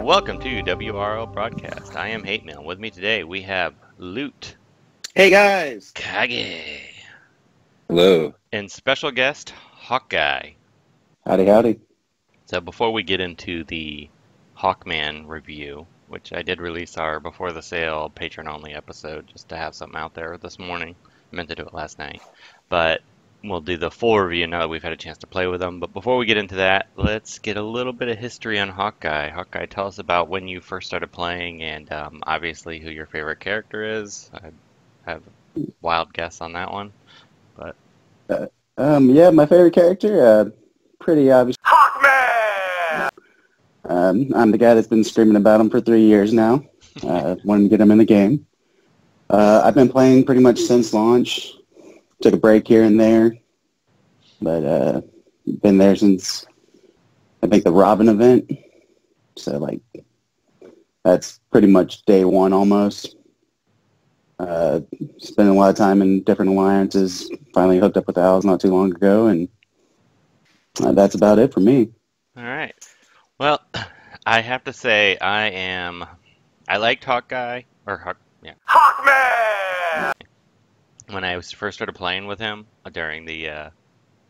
Welcome to WRL Broadcast. I am Hatemael. With me today we have Loot, Hey guys! Kage, Hello. and special guest Hawkguy. Howdy, howdy. So before we get into the Hawkman review, which I did release our before the sale Patreon only episode just to have something out there this morning. I meant to do it last night. But we'll do the full review now that we've had a chance to play with them. But before we get into that, let's get a little bit of history on Hawkguy. Hawkguy, tell us about when you first started playing and um, obviously who your favorite character is. I have a wild guess on that one. Um, yeah, my favorite character, uh, pretty obvious. Um, I'm the guy that's been screaming about him for three years now. Uh, wanted to get him in the game. Uh, I've been playing pretty much since launch. Took a break here and there, but uh, been there since I think the Robin event. So like, that's pretty much day one almost. Uh, spending a lot of time in different alliances. Finally hooked up with the Owls not too long ago, and uh, that's about it for me. All right. Well, I have to say I am. I liked Hawkguy or Hawk. Yeah. Hawkman. When I was first started playing with him uh, during the uh,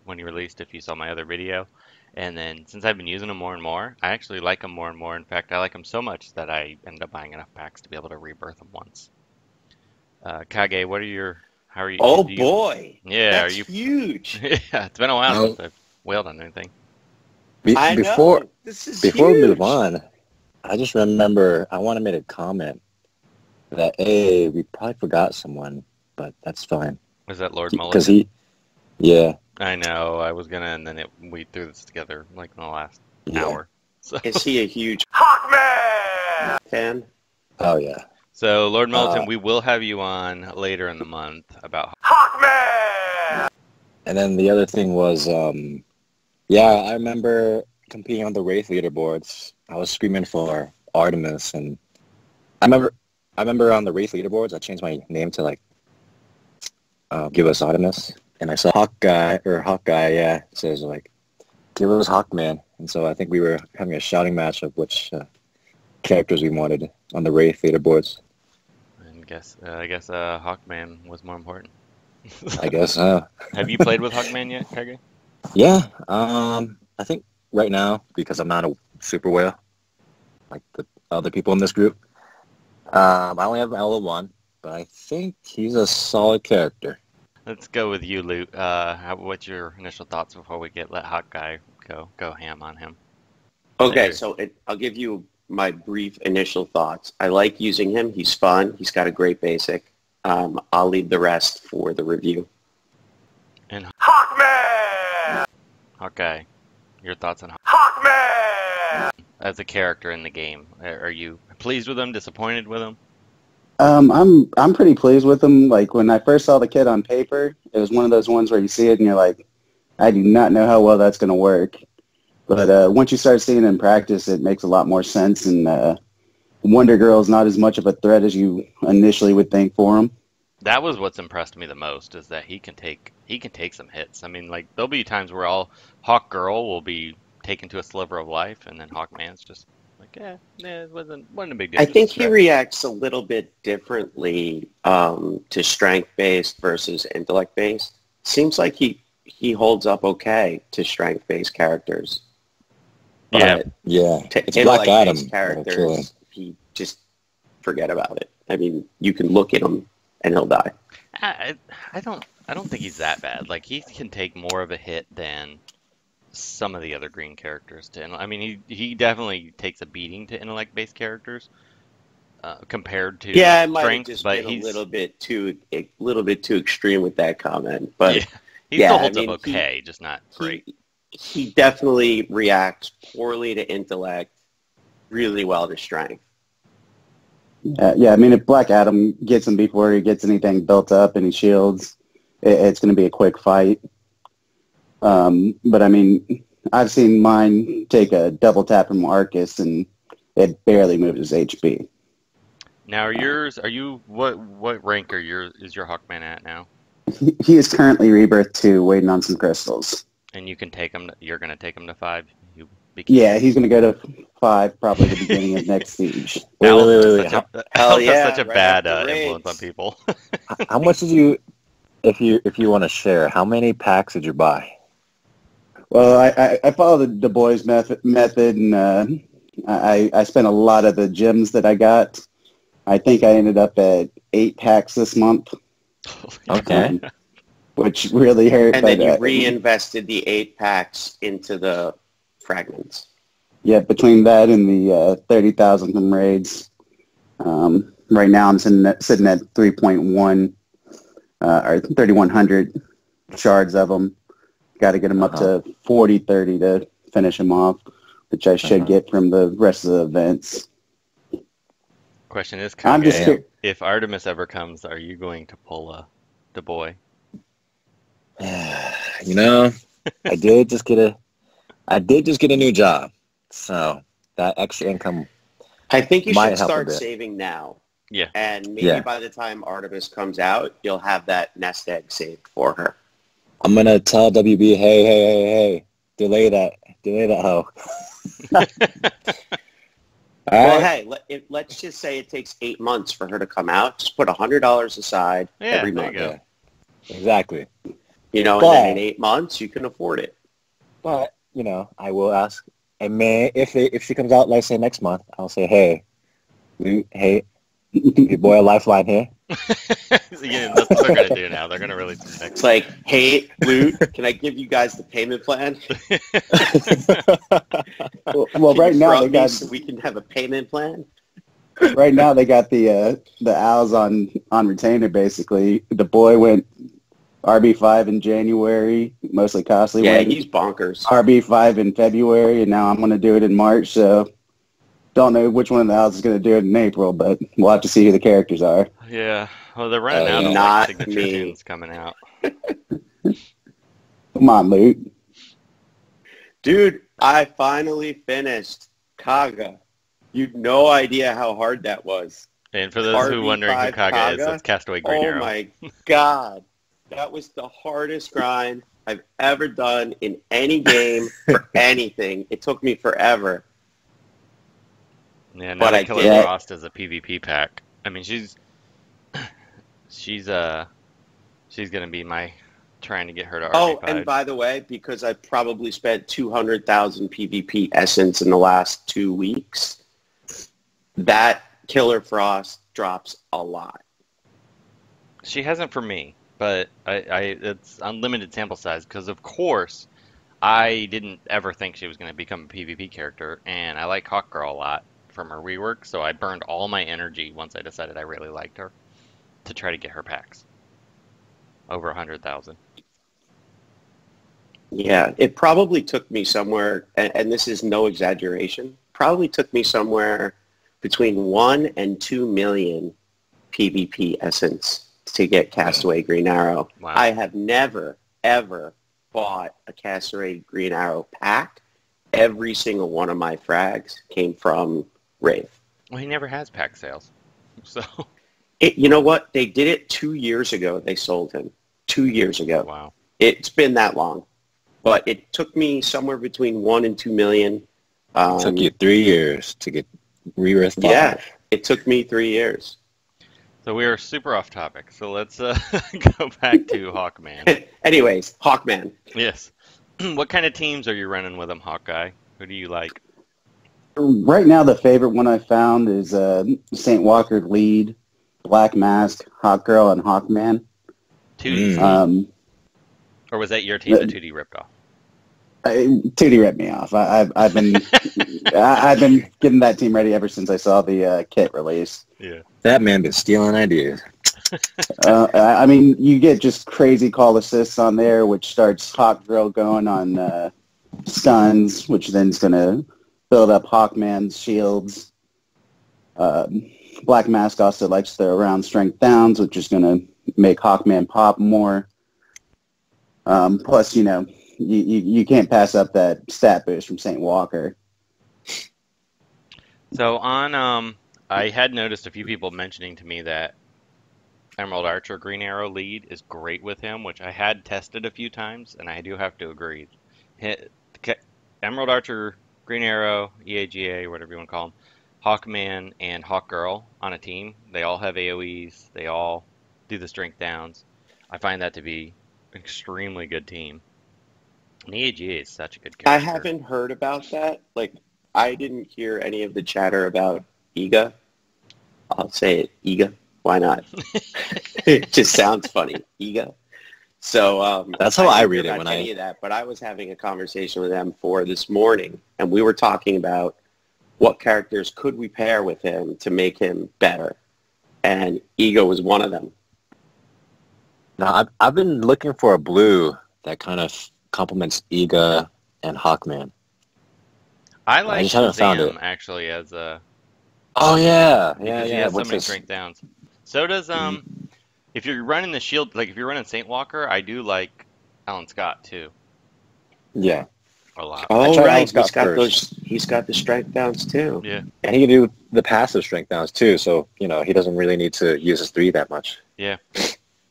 when he released, if you saw my other video, and then since I've been using him more and more, I actually like him more and more. In fact, I like him so much that I ended up buying enough packs to be able to rebirth him once. Uh, Kage, what are your? How are you? Oh you- boy! Yeah. That's are you? huge. yeah. It's been a while Oh. since I've wailed on anything. Be- I before know. This is before we move on, I just remember I want to make a comment that hey, we probably forgot someone, but that's fine Was that Lord because Mulligan? he, yeah, I know. I was gonna, and then it, we threw this together like in the last yeah. hour. So, Is he a huge Hawkman fan? Oh yeah, so Lord Milton, Uh, we will have you on later in the month about. Hawkman. And then the other thing was, um, yeah, I remember competing on the Wraith leaderboards. I was screaming for Artemis, and I remember, I remember on the Wraith leaderboards, I changed my name to like, uh, give us Artemis, and I saw Hawkguy or Hawkguy, yeah, says like, give us Hawkman, and so I think we were having a shouting match of which uh, characters we wanted on the Wraith leaderboards. And guess, uh, I guess, uh, Hawkman was more important. I guess. Uh, have you played with Hawkman yet, Kage? Yeah, um, I think right now because I'm not a super whale like the other people in this group. Um, I only have L1, but I think he's a solid character. Let's go with you, Luke. Uh, how, what's your initial thoughts before we get let Hawkguy go go ham on him? Okay, Thank so it, I'll give you my brief initial thoughts. I like using him. He's fun. He's got a great basic. Um, I'll leave the rest for the review. And Hawkman. Hawkguy, your thoughts on Hawkman as a character in the game? Are are you pleased with him? Disappointed with him? Um, I'm I'm pretty pleased with him. Like when I first saw the kit on paper, it was one of those ones where you see it and you're like, I do not know how well that's going to work. But uh, once you start seeing it in practice, it makes a lot more sense. And uh, Wonder Girl is not as much of a threat as you initially would think for him. That was what's impressed me the most is that he can take he can take some hits. I mean, like there'll be times where all Hawk Girl will be taken to a sliver of life, and then Hawkman's just like, eh, eh it wasn't wasn't a big deal. I think he reacts a little bit differently um, to strength-based versus intellect-based. Seems like he, he holds up okay to strength-based characters. Yeah. But Yeah, to it's Black Adam. intellect-based that'll kill him. characters, he just forget about it. I mean, you can look at him and he'll die. I, I I don't I don't think he's that bad. Like he can take more of a hit than some of the other green characters. To I mean, he he definitely takes a beating to intellect-based characters uh, compared to Yeah, I might have strength, just but been a little bit too a little bit too extreme with that comment. But yeah, he yeah, still I holds mean, up he- okay, just not great. he, he definitely reacts poorly to intellect, really well to strength. Uh, yeah, I mean, if Black Adam gets him before he gets anything built up and he shields, it, it's going to be a quick fight. Um, but I mean, I've seen mine take a double tap from Arcus and it barely moved his HP. Now, are yours? Are you what? What rank are your is your Hawkman at now? he, he is currently rebirth two, waiting on some crystals. And you can take him. You're gonna take him to five. You Yeah, he's going to go to five probably the beginning of next siege. Wait, Elf wait, wait, wait. such How, a, Hell Elf has yeah, such a right bad uh, influence on people. how much did you, if you if you want to share, how many packs did you buy? Well, I, I, I follow the Du Bois method, method and uh, I, I spent a lot of the gems that I got. I think I ended up at eight packs this month, Okay. um, which really hurt. And then but, you uh, reinvested the eight packs into the fragments. Yeah, between that and the uh, 30,000 from raids, um, right now I'm sitting at, sitting at 3.1 uh, or 3,100 shards of them. Got to get them up to 40, 30 to finish them off, which I should Uh-huh. get from the rest of the events. Question is, I'm just Kage, cur- if Artemis ever comes, are you going to pull a the boy? you know, I did just get a, I did just get a new job, so that extra income. I think you Might should start saving now. Yeah. And maybe Yeah. by the time Artemis comes out, you'll have that nest egg saved for her. I'm gonna tell WB, hey, hey, hey, hey, delay that, delay that hoe. All Well, right. hey, let, it, let's just say it takes eight months for her to come out. Just put a hundred dollars aside Yeah, every there month. you go. Exactly. You know, But- and then in eight months you can afford it. But you know, I will ask. And may if they, if she comes out, let's say next month, I'll say, hey, we, hey, your boy, a lifeline here. Yeah, that's what they're gonna do now. They're gonna release some It's next. like, hey, Loot, can I give you guys the payment plan? well, well, right now they got so we can have a payment plan. right now they got the uh, the owls on on retainer basically. The boy went RB five in January, mostly costly. Yeah, went he's bonkers. RB five in February, and now I'm going to do it in March. So don't know which one of the houses is going to do it in April, but we'll have to see who the characters are. Yeah. Well, they're running Uh, out of not like, signature me. tunes coming out. Come on, Luke. Dude, I finally finished Kaga. You've no idea how hard that was. And for those who RB5 wondering who Kaga, is, Kaga? that's Castaway Green Oh Arrow. my god. That was the hardest grind I've ever done in any game for anything. It took me forever. Yeah, now But I Killer did. Frost is a PvP pack. I mean, she's she's uh she's gonna be my trying to get her to Oh, RB5. and by the way, because I probably spent 200,000 PvP essence in the last two weeks, that Killer Frost drops a lot. She hasn't for me, but I, I it's unlimited sample size because of course I didn't ever think she was going to become a PvP character, and I like Hawkgirl a lot from her rework, so I burned all my energy once I decided I really liked her to try to get her packs. Over a hundred thousand. Yeah, it probably took me somewhere, and, and this is no exaggeration, probably took me somewhere between one and two million PvP essence to get Castaway Green Arrow. Wow. I have never, ever bought a Castaway Green Arrow pack. Every single one of my frags came from Wraith. Well, he never has pack sales, so It, you know what? They did it two years ago. They sold him two years ago. wow. It's been that long, but it took me somewhere between one and two million. Um, It took you three years to get Rebirth five. Yeah, it took me three years. So we are super off topic. So let's uh, go back to Hawkman. Anyways, Hawkman. Yes. what kind of teams are you running with him, Hawkguy? Who do you like? Right now, the favorite one I found is uh, St. Walker lead, Black Mask, Hawk Girl, and Hawkman. 2D, Mm. Um, or was that your team that 2D ripped off? I, Tootie ripped me off. I, I've, I've been I, I've been getting that team ready ever since I saw the uh, kit release. Yeah. That man been stealing ideas. Uh, I I mean, you get just crazy call assists on there, which starts Hawk Girl going on uh, stuns, which then is going to build up Hawkman's shields. Um Black Mask also likes the round strength downs, which is going to make Hawkman pop more. Um, plus, you know, you, you, you can't pass up that stat boost from St. Walker. So on, um, I had noticed a few people mentioning to me that Emerald Archer Green Arrow lead is great with him, which I had tested a few times, and I do have to agree. Emerald Archer, Green Arrow, EAGA, whatever you want to call them, Hawkman, and Hawkgirl on a team. They all have AoEs. They all do the strength downs. I find that to be an extremely good team. And EAGA is such a good character. I haven't heard about that. Like, I didn't hear any of the chatter about Iga. I'll say it, Iga. Why not? it just sounds funny, Iga. So um, That's how I didn't read it about when any I- of that. But I was having a conversation with M4 this morning, and we were talking about what characters could we pair with him to make him better, and Ego was one of them. Now, I've, I've been looking for a blue that kind of complements Iga and Hawkman. I like just haven't found Shazam it. actually as a Oh yeah, because yeah, he yeah. has so What's many his- strength downs. So does um, if you're running the shield, like if you're running Saint Walker, I do like Alan Scott too Yeah, a lot. Oh right, Alan Scott he's got first. those. He's got the strength downs too. Yeah, and he can do the passive strength downs too. So you know he doesn't really need to use his three that much. Yeah.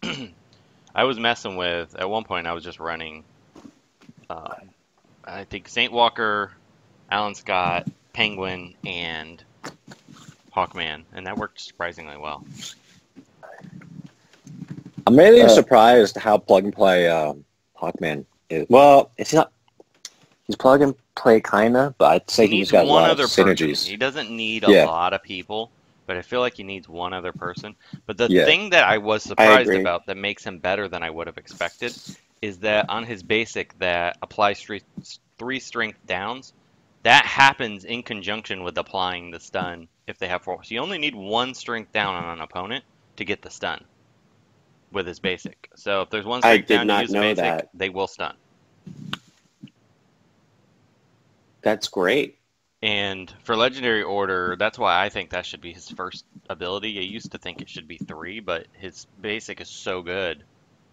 I was messing with at one point. I was just running. Uh, I think Saint Walker, Alan Scott, Penguin, and Hawkman, and that worked surprisingly well. I'm really Uh, surprised how plug and play um, Hawkman is. Well, it's not. He's plug and play kinda, but I'd say he he's needs got a one lot other of person. synergies. He doesn't need a Yeah. lot of people, but I feel like he needs one other person. But the Yeah. thing that I was surprised agree. about that makes him better than I would have expected is that on his basic that applies three, three strength downs, that happens in conjunction with applying the stun if they have four. So you only need one strength down on an opponent to get the stun with his basic. So if there's one I strength did down, you not use know basic, that. they will stun. That's great. And for legendary order, that's why I think that should be his first ability. I used to think it should be three, but his basic is so good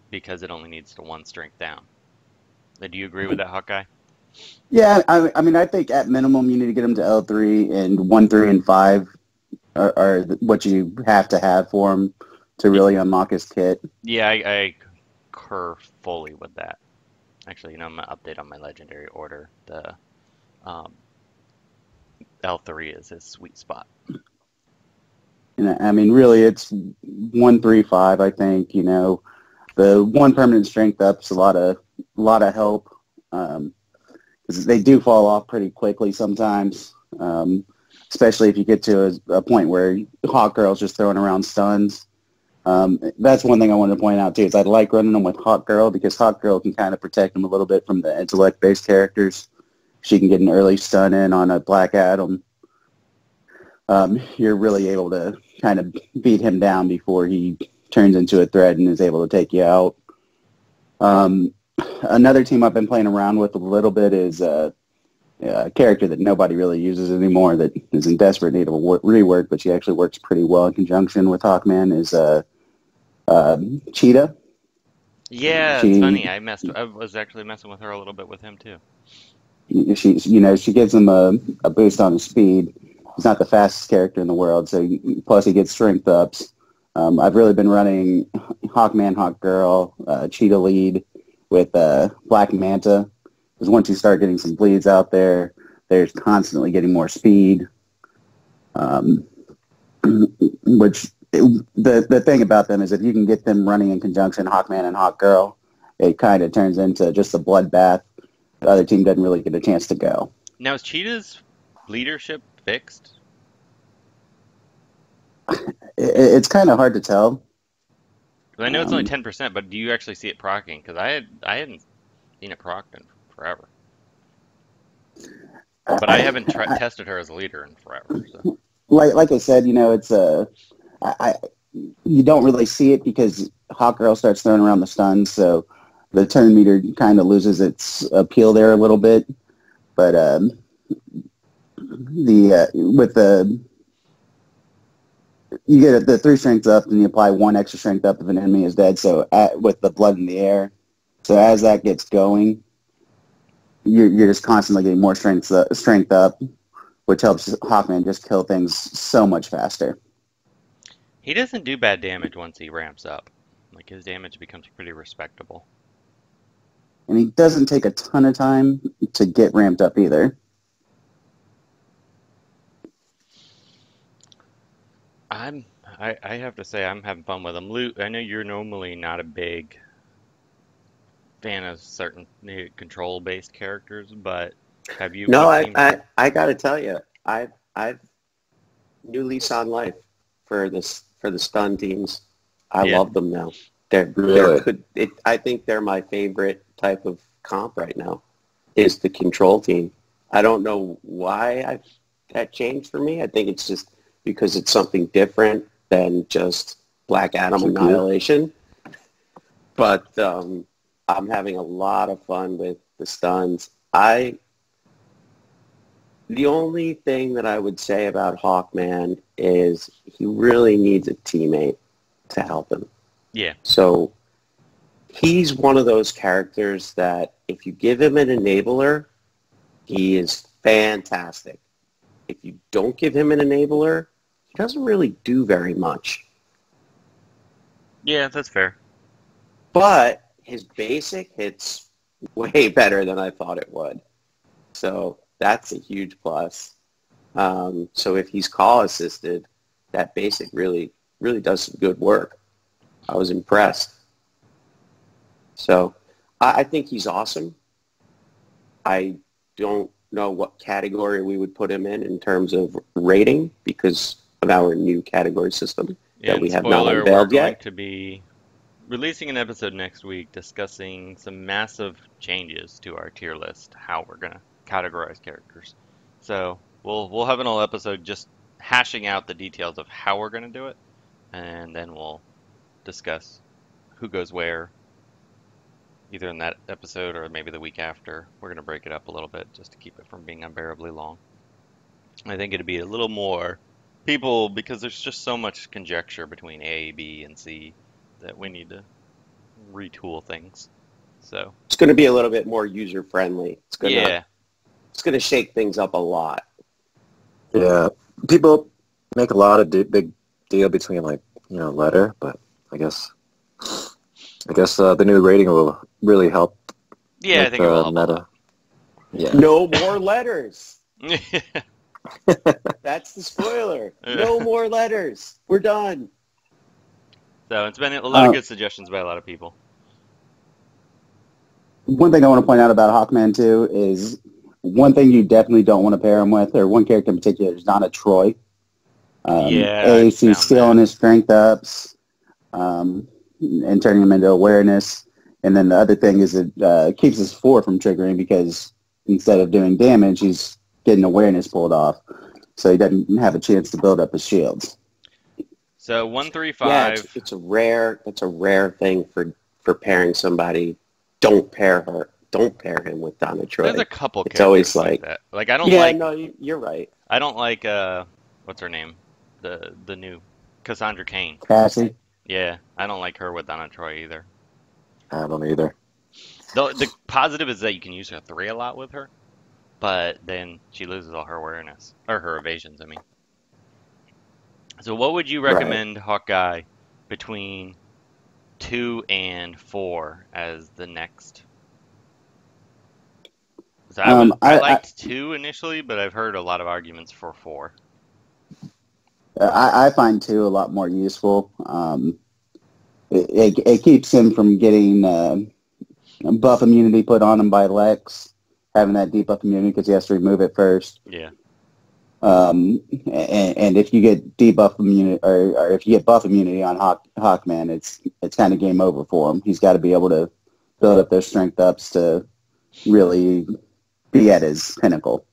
because it only needs to one strength down. Do you agree with that, Hawkguy? Yeah, I, I mean, I think at minimum you need to get him to L three and one, three, and five are, are what you have to have for him to really unlock his kit. Yeah, I, I concur fully with that. Actually, you know, I'm gonna update on my legendary order. The um, L3 is his sweet spot. And I mean, really, it's one, three, five. I think you know, the one permanent strength up's a lot of a lot of help because they do fall off pretty quickly sometimes. Um, especially if you get to a, a point where Hawk Girl's just throwing around stuns. Um, that's one thing I wanted to point out too. Is I like running them with Hawk Girl because Hawk Girl can kind of protect them a little bit from the intellect-based characters. She can get an early stun in on a Black Adam. Um, you're really able to kind of beat him down before he turns into a threat and is able to take you out. Um, another team I've been playing around with a little bit is uh, a character that nobody really uses anymore that is in desperate need of a wor- rework, but she actually works pretty well in conjunction with Hawkman is uh, uh, Cheetah. Yeah, She- it's funny. I messed. I was actually messing with her a little bit with him too. She, you know, she gives him a, a boost on his speed. He's not the fastest character in the world, so he- plus he gets strength ups. Um, I've really been running Hawkman, Hawk Girl, uh, Cheetah lead with uh, Black Manta. Because once you start getting some bleeds out there, there's constantly getting more speed. Um, which the the thing about them is if you can get them running in conjunction, Hawkman and Hawk Girl, it kind of turns into just a bloodbath. The other team doesn't really get a chance to go. Now is Cheetah's leadership fixed? It, it's kind of hard to tell. I know it's only Um, ten percent, but do you actually see it procking? Because I had I hadn't seen it procced in forever. But I haven't tri- tested her as a leader in forever. So. like like I said, you know, it's a I, you don't really see it because Hawk Girl starts throwing around the stuns, so the turn meter kind of loses its appeal there a little bit. But um, the uh, with the you get the three strength up, and you apply one extra strength up if an enemy is dead. So at, with the blood in the air, so as that gets going, you're you're just constantly getting more strength uh, strength up which helps Hawkman just kill things so much faster. He doesn't do bad damage once he ramps up. Like his damage becomes pretty respectable. And he doesn't take a ton of time to get ramped up either. I'm I, I have to say I'm having fun with him. Luke, I know you're normally not a big fan of certain control based characters, but have you? No, I, I I gotta tell you, I I've new lease on life for this for the stun teams. I Yeah. love them now. They're, they're Really? good. It, I think they're my favorite type of comp right now. Is the control team. I don't know why I that changed for me. I think it's just because it's something different than just Black Adam So cool. Annihilation. But um, I'm having a lot of fun with the stuns. I the only thing that I would say about Hawkman is he really needs a teammate to help him. Yeah, So he's one of those characters that if you give him an enabler, he is fantastic. If you don't give him an enabler, he doesn't really do very much. yeah, that's fair. But his basic hits way better than I thought it would. So that's a huge plus. Um, so if he's call assisted, that basic really, really does some good work. I was impressed. So I, I think he's awesome. I don't know what category we would put him in in terms of rating because of our new category system. Yeah, that we have not spoiler, unveiled we're going yet. to be releasing an episode next week discussing some massive changes to our tier list, how we're going to categorize characters. So we'll we'll have an whole episode just hashing out the details of how we're going to do it, and then we'll discuss who goes where, either in that episode or maybe the week after. We're going to break it up a little bit just to keep it from being unbearably long. I think it'd be a little more people because there's just so much conjecture between A, B, and C that we need to retool things. So It's going to be a little bit more user friendly. It's going to yeah, it's going to shake things up a lot. Yeah, people make a lot of di- big deal between like you know letter, but I guess I guess uh, the new rating will really help. yeah, I with think it the will help. meta. Yeah. No more letters. lot. That's the spoiler. No more letters. We're done. so it's been a lot of Uh, good suggestions by a lot of people. One thing I want to point out about Hawkman too is one thing you definitely don't want to pair him with, or one character in particular, is Donna Troy. Um, Yeah, I A, found she's stealing his strength ups um, and turning him into awareness. And then the other thing is it uh, keeps his four from triggering because instead of doing damage, he's getting awareness pulled off. So he doesn't have a chance to build up his shields. So one three five. Yeah, it's, it's a rare. It's a rare thing for for pairing somebody. Don't pair her. Don't pair him with Donna Troy. There's a couple. It's always characters like- that. Like I don't yeah, like. no, you- you're right. I don't like. Uh, what's her name? The the new Cassandra Cain. Cassie? Yeah, I don't like her with Donna Troy either. I don't either. The the positive is that you can use her three a lot with her, but then she loses all her awareness or her evasions. I mean. So what would you Right. recommend Hawkguy between two and four as the next? 'Cause I, Um, was, I, I- I- liked two initially, but I've heard a lot of arguments for four. I, I find two a lot more useful. Um, it, it, it keeps him from getting uh, buff immunity put on him by Lex, having that debuff immunity because he has to remove it first. Yeah. Um, and, and if you get debuff immunity, or, or if you get buff immunity on Hawk, Hawkman, it's it's kind of game over for him. He's got to be able to build up those strength ups to really be at his pinnacle.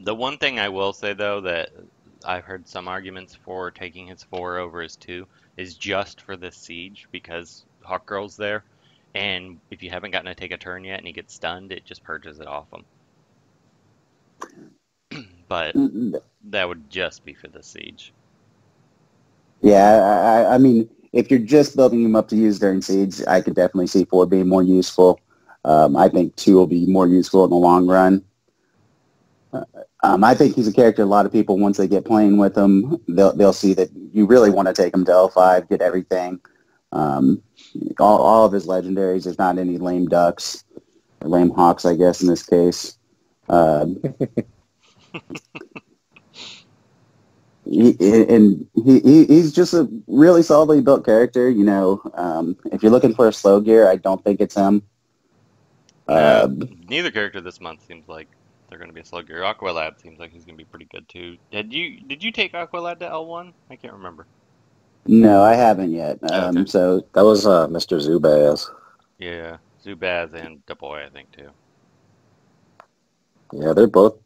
The one thing I will say though that I've heard some arguments for taking his four over his two is just for the siege because Hawkgirl's there, and if you haven't gotten to take a turn yet and he gets stunned, it just purges it off him. but that would just be for the siege. Yeah, I, I- I mean, if you're just building him up to use during siege, I could definitely see four being more useful. Um, I think two will be more useful in the long run. Uh, Um, I think he's a character. A lot of people, once they get playing with him, they'll they'll see that you really want to take him to L5, get everything. Um, all, all of his legendaries. There's not any lame ducks or lame hawks, I guess, in this case. Um, he, and he, he, he's just a really solidly built character. You know, um, if you're looking for a slow gear, I don't think it's him. Uh, Um, neither character this month seems like they're going to be a slugger. Aqualad seems like he's going to be pretty good too. Did you did you take Aqualad to L1? I can't remember. no, I haven't yet. Um, Okay. So That was uh, Mr. Zubaz. Yeah, Zubaz and Duboy, I think too. Yeah, they're both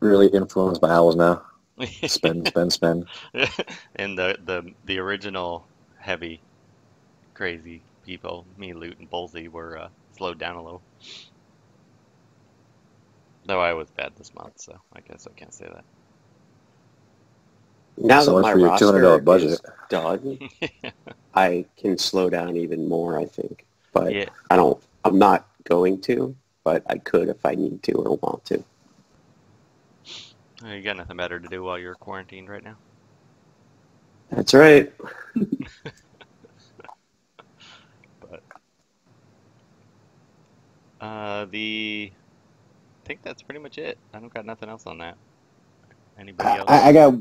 really influenced by owls now. Spin, spin, spin. and the, the the original heavy, crazy people, me, Loot, and Bolsey, were uh, slowed down a little. Though I was bad this month, so I guess I can't say that. Now So that much my for your roster $200 budget. is done, I can slow down even more. I think, but yeah, I don't. I'm not going to, but I could if I need to or want to. you got nothing better to do while you're quarantined right now. That's right. Uh, the I think that's pretty much it. I don't got nothing else on that. Anybody else? I, I got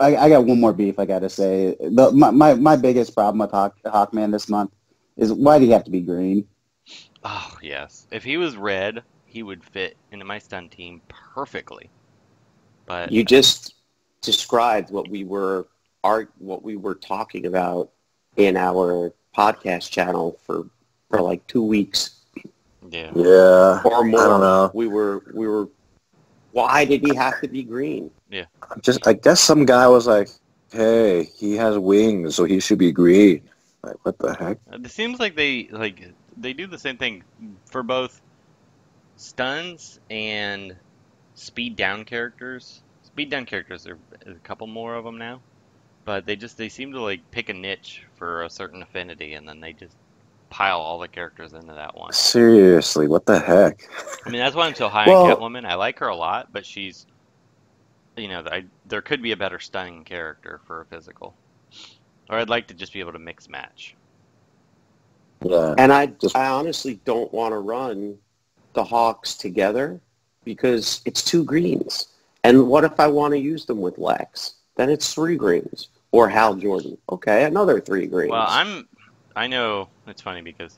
I, I got one more beef I got to say. The, my, my my biggest problem with Hawk, Hawkman this month is why do you have to be green? Oh yes, if he was red, he would fit into my stun team perfectly. But You just described what we were art what we were talking about in our podcast channel for for like two weeks yeah, Yeah. or more. I don't know. We were we were. Why did he have to be green? Yeah. Just, I guess some guy was like, "Hey, he has wings, so he should be green." Like, what the heck? Uh, it seems like they like they do the same thing for both stuns and speed down characters. Speed down characters are a couple more of them now, but they just they seem to like pick a niche for a certain affinity and then they just pile all the characters into that one. Seriously, what the heck? I mean, that's why I'm so high Well- on Catwoman. I like her a lot, but she's, you know, I, there could be a better stunning character for a physical, or I'd like to just be able to mix match. Yeah. And I Just- I honestly don't want to run the Hawks together because it's two greens. And what if I want to use them with Lex? Then it's three greens or Hal Jordan. Okay, another three greens. Well, I'm, I know it's funny because,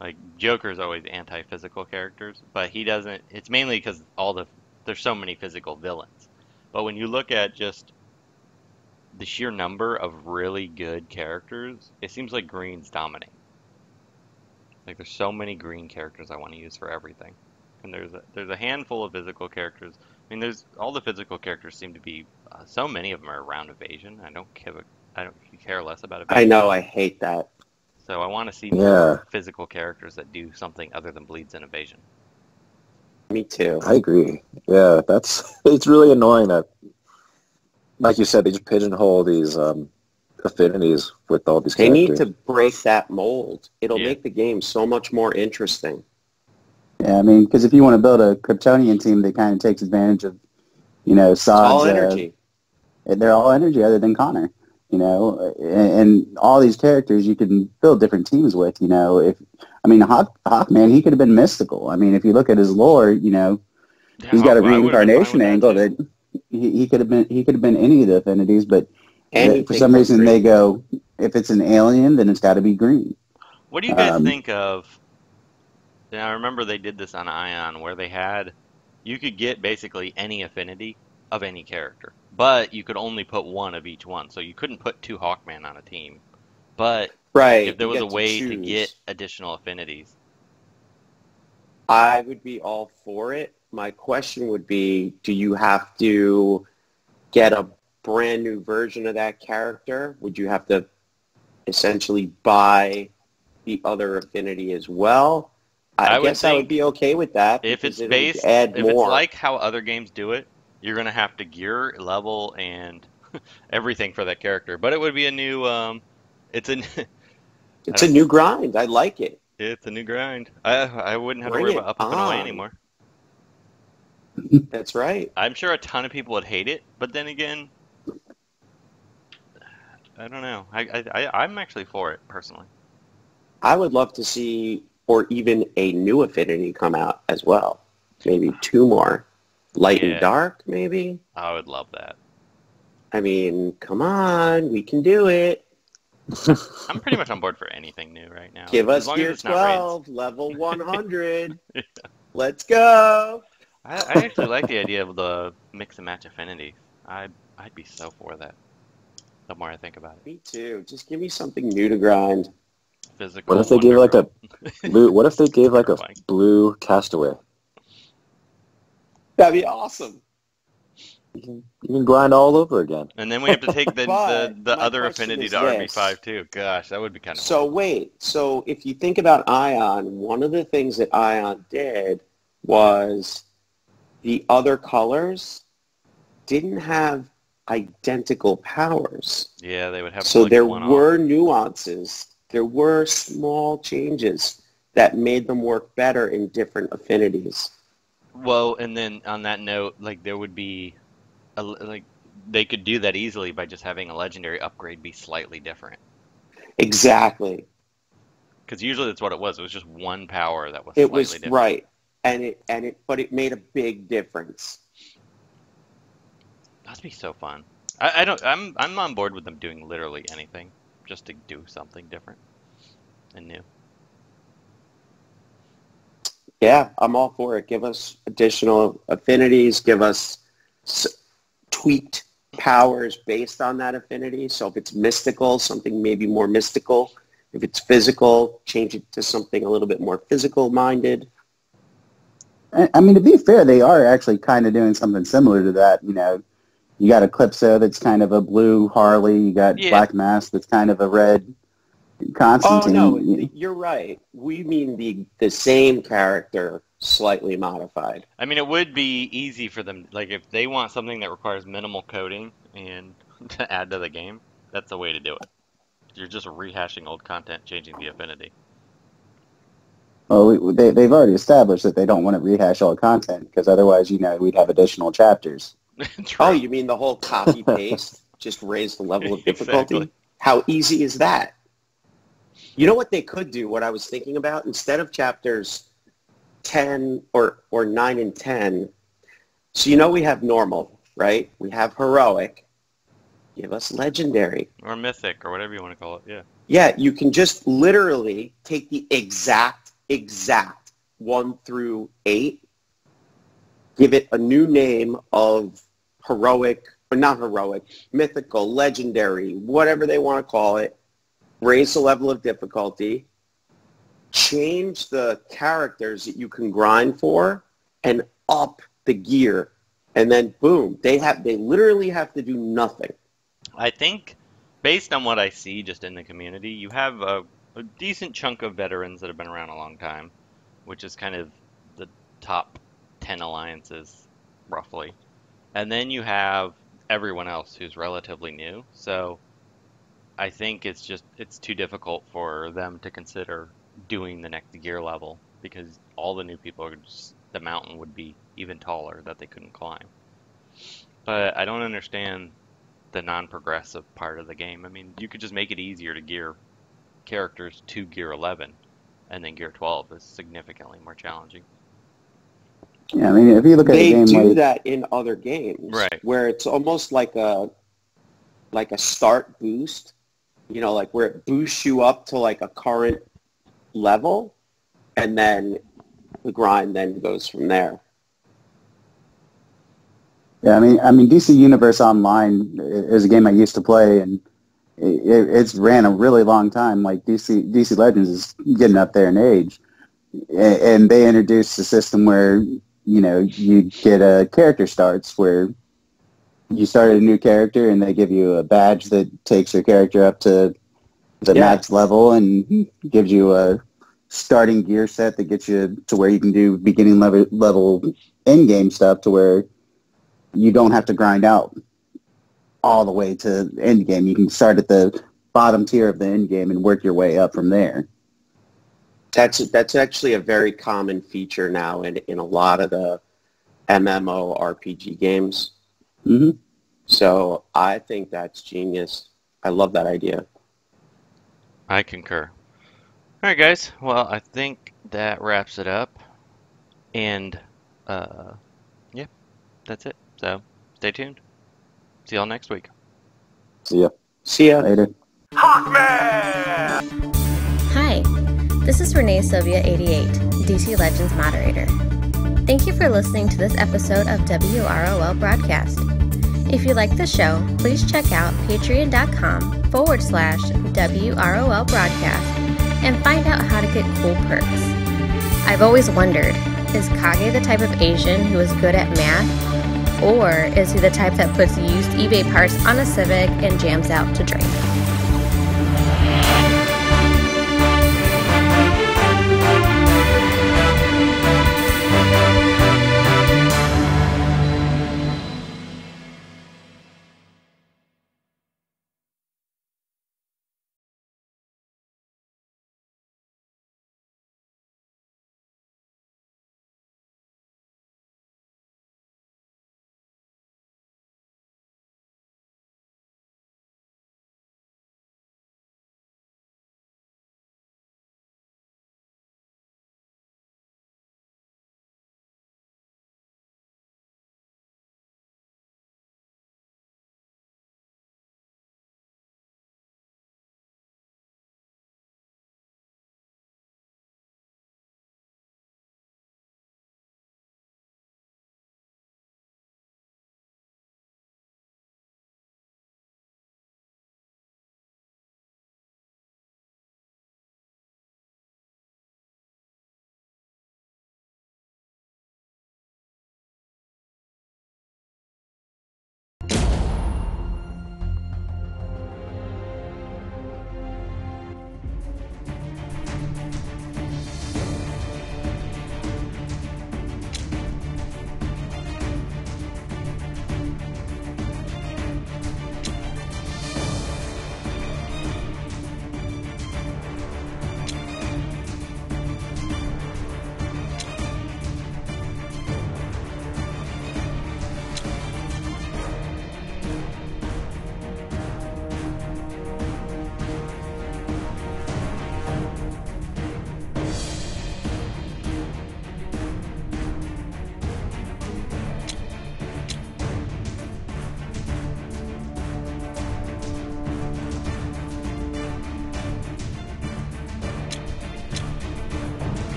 like, Joker's always anti-physical characters, but he doesn't. It's mainly because all the there's so many physical villains. But when you look at just the sheer number of really good characters, it seems like Green's dominate. Like there's so many green characters I want to use for everything, and there's a, there's a handful of physical characters. I mean, there's all the physical characters seem to be. Uh, so many of them are around evasion. I don't give a, I don't care less about evasion. I know I hate that. So I want to see Yeah. more physical characters that do something other than bleeds and evasion. Me too. I agree. Yeah, that's it's really annoying that, like you said, they just pigeonhole these um, affinities with all these They characters. need to break that mold. It'll Yeah. make the game so much more interesting. Yeah, I mean, because if you want to build a Kryptonian team that kind of takes advantage of, you know, It's all Zod's, uh, they're all energy other than Conner. You know, and, and all these characters you can build different teams with. You know, if I mean Hawk, Hawkman, he could have been mystical. I mean, if you look at his lore, you know, he's got a I would've reincarnation angle that, that he, he could have been. He could have been any of the affinities, but Anything for some reason green. they go, if it's an alien, then it's got to be green. What do you guys um, think of? Yeah, I remember they did this on Ion where they had you could get basically any affinity of any character, but you could only put one of each one. So you couldn't put two Hawkman on a team. But Right. if there was a way to get additional affinities, I would be all for it. My question would be, do you have to get a brand new version of that character? Would you have to essentially buy the other affinity as well? I, I would guess I would be okay with that. if it's based, if more. it's like how other games do it, you're gonna have to gear, level, and everything for that character. But it would be a new, um, it's a, it's a new grind. I like it. it's a new grind. I I wouldn't have Bring to worry about up and away anymore. That's right. I'm sure a ton of people would hate it, but then again, I don't know. I, I I'm actually for it personally. I would love to see, or even a new affinity come out as well. Maybe two more. Light Yeah. and dark, maybe. I would love that. I mean, come on, we can do it. I'm pretty much on board for anything new right now. Give us long as gear it's not raids. 12, level 100. Let's go. I, I actually like the idea of the mix and match affinity. I I'd be so for that. The more I think about it, Me too. Just give me something new to grind. physical. What if they gave like a blue? What if they gave like a blue castaway? That'd be awesome. You can, you can grind all over again. And then we have to take the the, the other affinity to this. RB5 too. Gosh, that would be kind of So wait, so if you think about Ion, one of the things that Ion did was the other colors didn't have identical powers. yeah, they would have. So like there one were nuances. There were small changes that made them work better in different affinities. Well, and then on that note, like there would be, a, like they could do that easily by just having a legendary upgrade be slightly different. Exactly. Because usually that's what it was. It was just one power that was It slightly was different. right. And it and it but it made a big difference. That'd be so fun. I, I don't. I'm I'm on board with them doing literally anything just to do something different and new. Yeah, I'm all for it. Give us additional affinities. Give us s- tweaked powers based on that affinity. So if it's mystical, something maybe more mystical. If it's physical, change it to something a little bit more physical-minded. I I mean, to be fair, they are actually kind of doing something similar to that. You know, you got Eclipso that's kind of a blue Harley. You got Yeah. Black Mask that's kind of a red Oh no, you- you're right. We mean the the same character, slightly modified. I mean, it would be easy for them. Like if they want something that requires minimal coding and to add to the game, that's the way to do it. You're just rehashing old content, changing the affinity. Well, we, they, they've already established that they don't want to rehash all content because otherwise, you know, we'd have additional chapters. Oh, you mean the whole copy paste? just raise the level of difficulty. Exactly. How easy is that? You know what they could do? What I was thinking about instead of chapters ten or or nine and ten. So you know we have normal, right? We have heroic. Give us legendary. or mythic, or whatever you want to call it. Yeah. Yeah, you can just literally take the exact, exact one through eight, give it a new name of heroic, or not heroic, mythical, legendary, whatever they want to call it, raise the level of difficulty, change the characters that you can grind for, and up the gear. And then boom, they have they literally have to do nothing. I think, based on what I see just in the community, you have a, a decent chunk of veterans that have been around a long time, which is kind of the top 10 alliances, roughly. And then you have everyone else who's relatively new. So I think it's just, it's too difficult for them to consider doing the next gear level because all the new people are just, the mountain would be even taller that they couldn't climb. But I don't understand the non-progressive part of the game. I mean, you could just make it easier to gear characters to gear 11, and then gear 12 is significantly more challenging. Yeah, I mean, if you look at a they game do like that in other games Right. where it's almost like a like a start boost you know like where it boosts you up to like a current level and then the grind then goes from there Yeah, I mean, I mean, DC Universe Online is a game I used to play, and it, it's ran a really long time. Like DC DC Legends is getting up there in age, and they introduced a system where you know you get a character starts where you start a new character, and they give you a badge that takes your character up to the Yeah. max level, and gives you a starting gear set that gets you to where you can do beginning level level in game stuff to where you don't have to grind out all the way to end game. You can start at the bottom tier of the end game and work your way up from there. that's that's actually a very common feature now in in a lot of the MMO RPG games. Hmm So I think that's genius. I love that idea. I concur. All right, guys. Well, I think that wraps it up. And, uh, yeah, that's it. So stay tuned. See y'all next week. See ya. See ya. Later. Hawkman! Hi, this is Renee Sylvia 88, DC Legends moderator. Thank you for listening to this episode of WROL Broadcast. If you like the show, please check out patreon.com forward slash WROL Broadcast and find out how to get cool perks. I've always wondered is Kage the type of Asian who is good at math? Or is he the type that puts used eBay parts on a Civic and jams out to drink?